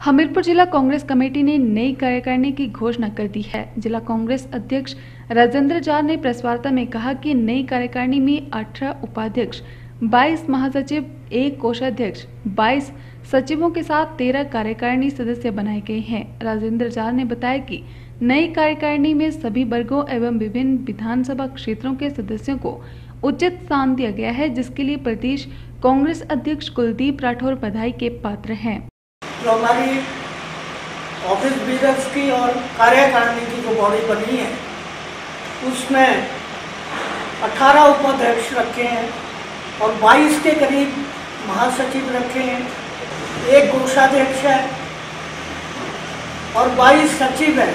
हमीरपुर जिला कांग्रेस कमेटी ने नई कार्यकारिणी की घोषणा कर दी है। जिला कांग्रेस अध्यक्ष राजेंद्र जार ने प्रेस वार्ता में कहा कि नई कार्यकारिणी में 18 उपाध्यक्ष 22 महासचिव, एक कोषाध्यक्ष 22 सचिवों के साथ 13 कार्यकारिणी सदस्य बनाए गए हैं। राजेंद्र जार ने बताया कि नई कार्यकारिणी में सभी वर्गों एवं विभिन्न विधानसभा क्षेत्रों के सदस्यों को उचित स्थान दिया गया है, जिसके लिए प्रदेश कांग्रेस अध्यक्ष कुलदीप राठौर बधाई के पात्र हैं। जो हमारी ऑफ़िस बिज़नेस की और कार्यकारिणी की जो बॉडी बनी है, उसमें 18 उपाध्यक्ष रखे हैं और 22 के करीब महासचिव रखे हैं, एक कोषाध्यक्ष है और 22 सचिव है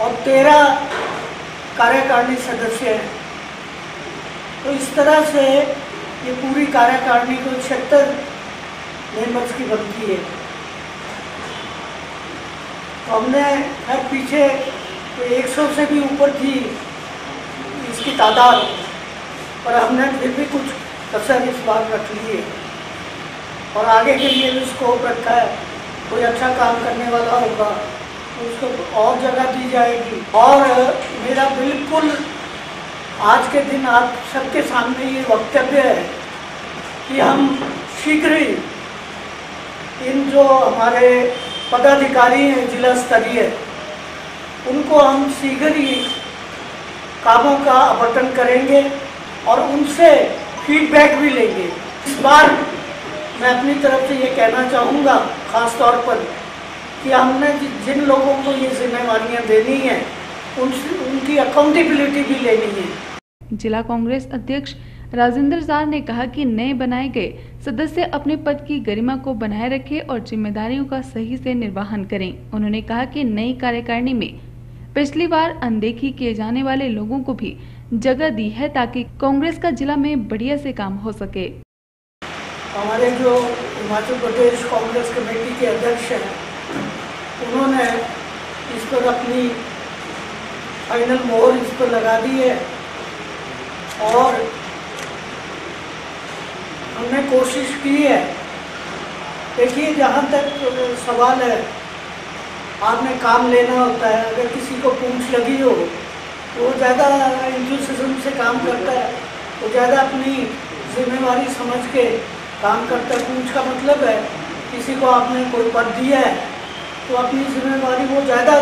और 13 कार्यकारिणी सदस्य हैं। तो इस तरह से ये पूरी कार्यकारिणी को छिहत्तर मेंबर्स की बनती है। तो हमने खैर पीछे तो 100 से भी ऊपर थी इसकी तादाद, पर हमने फिर भी कुछ कसर इस बार रख ली है और आगे के लिए भी स्कोप रखा है, कोई अच्छा काम करने वाला होगा तो उसको और जगह दी जाएगी। और मेरा बिल्कुल आज के दिन आप सबके सामने ये वक्तव्य है कि हम शीघ्र ही इन जो हमारे पदाधिकारी हैं, जिला स्तरीय, उनको हम शीघ्र ही कामों का आवंटन करेंगे और उनसे फीडबैक भी लेंगे। इस बार मैं अपनी तरफ़ से ये कहना चाहूँगा ख़ास तौर पर, कि हमने जिन लोगों को ये जिम्मेवारियाँ देनी हैं उन उनकी अकाउंटेबिलिटी भी लेनी है। जिला कांग्रेस अध्यक्ष राजेंद्र जार ने कहा कि नए बनाए गए सदस्य अपने पद की गरिमा को बनाए रखें और जिम्मेदारियों का सही से निर्वहन करें। उन्होंने कहा कि नई कार्यकारिणी में पिछली बार अनदेखी किए जाने वाले लोगों को भी जगह दी है ताकि कांग्रेस का जिला में बढ़िया से काम हो सके। हमारे जो हिमाचल प्रदेश कांग्रेस कमेटी के अध्यक्ष हैं, उन्होंने इस पर अपनी फाइनल मोहर इस पर लगा दी है और कोशिश की है। देखिए, जहाँ तक सवाल है, आपने काम लेना होता है, अगर किसी को पूछ लगी हो तो वो ज़्यादा इंथुसिज्म से काम करता है, वो ज़्यादा अपनी जिम्मेवारी समझ के काम करता है। पूछ का मतलब है, किसी को आपने कोई पद दिया है तो अपनी जिम्मेवारी वो ज़्यादा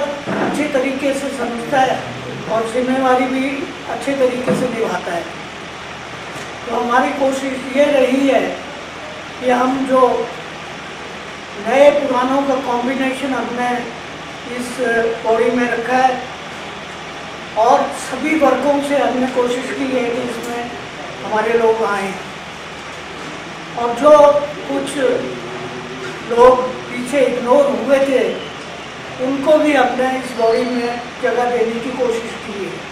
अच्छे तरीके से समझता है और जिम्मेवारी भी अच्छे तरीके से निभाता है। तो हमारी कोशिश ये रही है कि हम जो नए पुरानों का कॉम्बिनेशन हमने इस बॉडी में रखा है और सभी वर्गों से हमने कोशिश की है कि इसमें हमारे लोग आए और जो कुछ लोग पीछे इग्नोर हुए थे, उनको भी हमने इस बॉडी में जगह देने की कोशिश की है।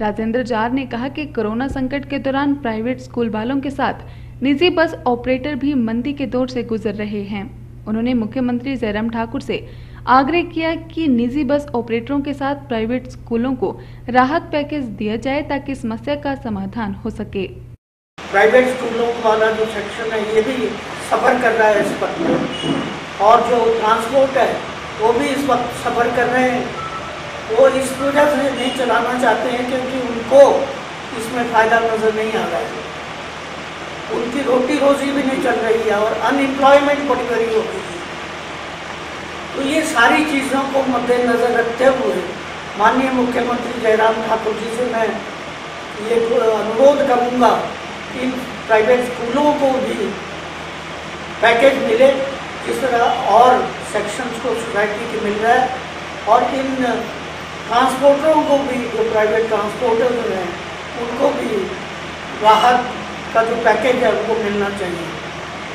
राजेंद्र जार ने कहा कि कोरोना संकट के दौरान प्राइवेट स्कूल वालों के साथ निजी बस ऑपरेटर भी मंदी के दौर से गुजर रहे हैं। उन्होंने मुख्यमंत्री जयराम ठाकुर से आग्रह किया कि निजी बस ऑपरेटरों के साथ प्राइवेट स्कूलों को राहत पैकेज दिया जाए ताकि समस्या का समाधान हो सके। प्राइवेट स्कूलों वाला जो सेक्शन है, ये भी सफ़र कर रहा है इस वक्त। और जो ट्रांसपोर्ट है, वो भी इस वक्त सफ़र कर रहे हैं। वो इस वजह से नहीं चलाना चाहते हैं क्योंकि उनको इसमें फ़ायदा नज़र नहीं आ रहा है। उनकी रोटी रोजी भी नहीं चल रही है और अनएम्प्लॉयमेंट बड़ी बड़ी हो गई है। तो ये सारी चीज़ों को मद्देनज़र रखते हुए माननीय मुख्यमंत्री जयराम ठाकुर जी से मैं ये अनुरोध करूँगा कि प्राइवेट स्कूलों को भी पैकेज मिले, जिस तरह और सेक्शंस को सोसाइटी के मिल रहा है और इन ट्रांसपोर्टरों को भी, जो प्राइवेट ट्रांसपोर्टर हैं, उनको भी राहत का जो पैकेज है, उनको मिलना चाहिए।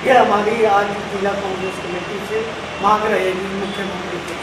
यह हमारी आज जिला कांग्रेस कमेटी से मांग रहेगी मुख्यमंत्री